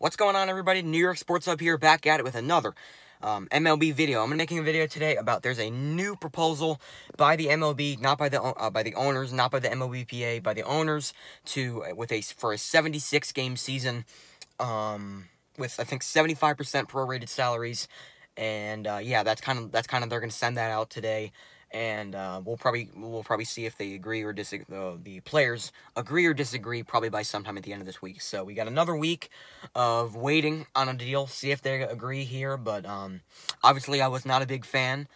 What's going on, everybody? New York Sports Hub here, back at it with another um, MLB video. I'm making a video today about there's a new proposal by the MLB, not by the uh, by the owners, not by the MLBPA, by the owners to uh, with a for a 76 game season, um, with I think 75% prorated salaries, and uh, yeah, that's kind of that's kind of they're gonna send that out today and uh, we'll probably we'll probably see if they agree or disagree. Uh, the players agree or disagree probably by sometime at the end of this week. So we got another week of waiting on a deal, see if they agree here. But um, obviously, I was not a big fan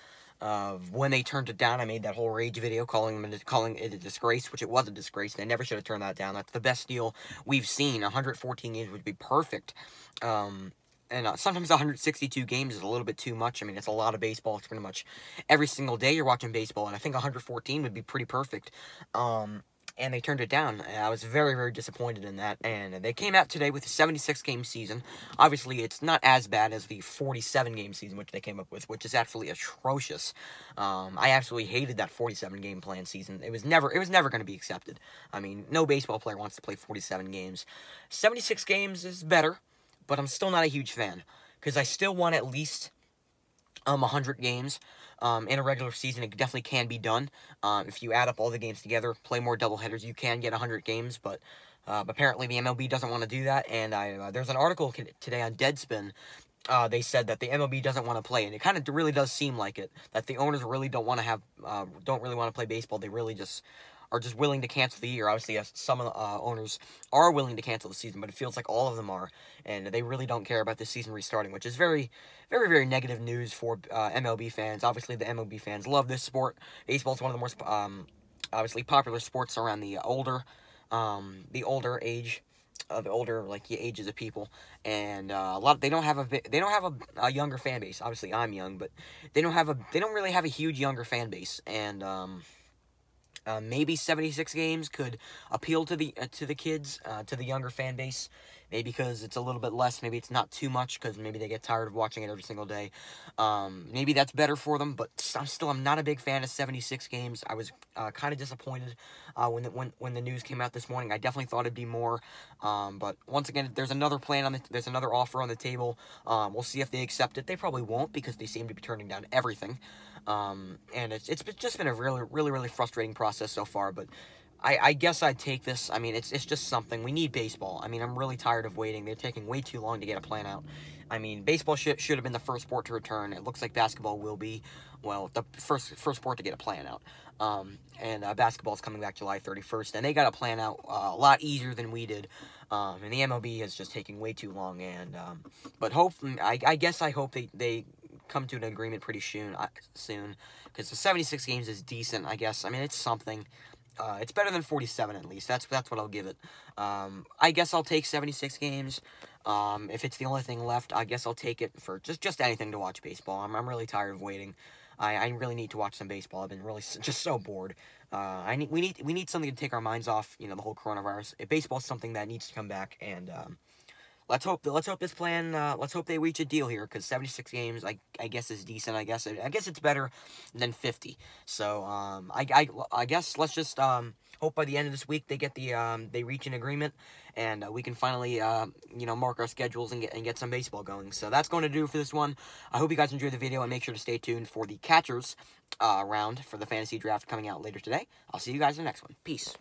of when they turned it down. I made that whole rage video calling them calling it a disgrace, which it was a disgrace. They never should have turned that down. That's the best deal we've seen. 114 games would be perfect. Um, and uh, sometimes 162 games is a little bit too much. I mean, it's a lot of baseball. It's pretty much every single day you're watching baseball, and I think 114 would be pretty perfect. Um, and they turned it down. I was very, very disappointed in that. And they came out today with a 76 game season. Obviously, it's not as bad as the 47 game season which they came up with, which is absolutely atrocious. Um, I absolutely hated that 47 game plan season. It was never, it was never going to be accepted. I mean, no baseball player wants to play 47 games. 76 games is better but I'm still not a huge fan because I still want at least um 100 games um, in a regular season. It definitely can be done. Um, if you add up all the games together, play more doubleheaders, you can get 100 games, but uh, apparently the MLB doesn't want to do that. And I, uh, there's an article today on Deadspin. Uh, they said that the MLB doesn't want to play, and it kind of really does seem like it. That the owners really don't want to have, uh, don't really want to play baseball. They really just are just willing to cancel the year. Obviously, some of the uh, owners are willing to cancel the season, but it feels like all of them are, and they really don't care about this season restarting, which is very, very, very negative news for uh, MLB fans. Obviously, the MLB fans love this sport. Baseball is one of the most, um, obviously, popular sports around the older, um, the older age of older like ages of people and uh, a lot of, they don't have a they don't have a, a, younger fan base obviously i'm young but they don't have a they don't really have a huge younger fan base and um uh, maybe 76 games could appeal to the uh, to the kids, uh, to the younger fan base. Maybe because it's a little bit less. Maybe it's not too much because maybe they get tired of watching it every single day. Um, maybe that's better for them. But I'm still I'm not a big fan of 76 games. I was uh, kind of disappointed uh, when the, when when the news came out this morning. I definitely thought it'd be more. Um, but once again, there's another plan on the there's another offer on the table. Um, we'll see if they accept it. They probably won't because they seem to be turning down everything. Um, and it's, it's just been a really, really, really frustrating process so far, but I, I guess I'd take this. I mean, it's, it's just something. We need baseball. I mean, I'm really tired of waiting. They're taking way too long to get a plan out. I mean, baseball should, should have been the first sport to return. It looks like basketball will be, well, the first first sport to get a plan out. Um, and uh, basketball is coming back July 31st, and they got a plan out uh, a lot easier than we did. Um, and the MLB is just taking way too long. And um, but hope I, I guess I hope they they come to an agreement pretty soon. Uh, soon, because the 76 games is decent, I guess. I mean, it's something. Uh, it's better than 47 at least. That's that's what I'll give it. Um, I guess I'll take 76 games. Um, if it's the only thing left, I guess I'll take it for just just anything to watch baseball. I'm I'm really tired of waiting. I, I really need to watch some baseball. I've been really just so bored. Uh, I need we need we need something to take our minds off. You know, the whole coronavirus. Baseball is something that needs to come back, and um, let's hope let's hope this plan uh, let's hope they reach a deal here because 76 games I, I guess is decent I guess I guess it's better than 50 so um I, I, I guess let's just um hope by the end of this week they get the um they reach an agreement and uh, we can finally uh you know mark our schedules and get and get some baseball going. So that's going to do for this one. I hope you guys enjoyed the video and make sure to stay tuned for the catchers uh, round for the fantasy draft coming out later today. I'll see you guys in the next one. Peace